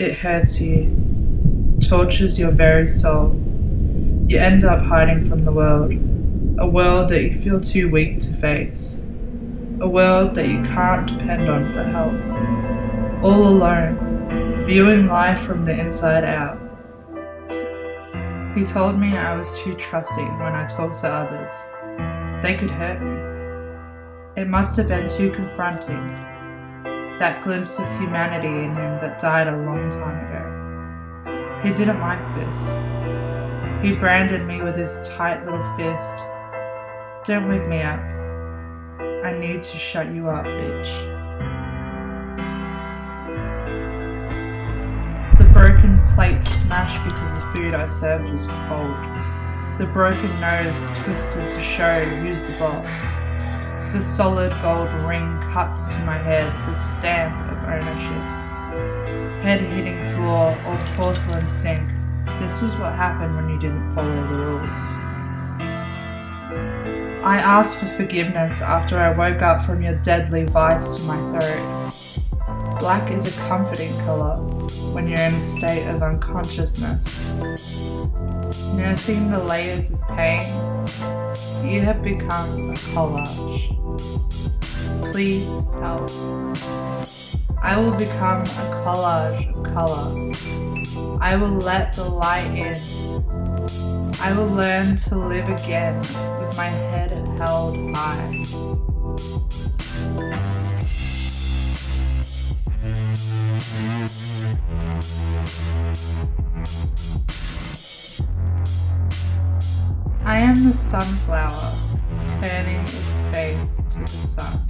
It hurts you, tortures your very soul. You end up hiding from the world, a world that you feel too weak to face, a world that you can't depend on for help. All alone, viewing life from the inside out. He told me I was too trusting when I talked to others. They could hurt me. It must have been too confronting. That glimpse of humanity in him that died a long time ago. He didn't like this. He branded me with his tight little fist. Don't wake me up. I need to shut you up, bitch. The broken plate smashed because the food I served was cold. The broken nose twisted to show who's the boss. The solid gold ring cuts to my head the stamp of ownership. Head hitting floor or porcelain sink. This was what happened when you didn't follow the rules. I asked for forgiveness after I woke up from your deadly vice to my throat. Black is a comforting colour when you're in a state of unconsciousness. Nursing the layers of pain, you have become a collage. Please help. I will become a collage of colour. I will let the light in. I will learn to live again with my head held high. I am the sunflower, turning its face to the sun.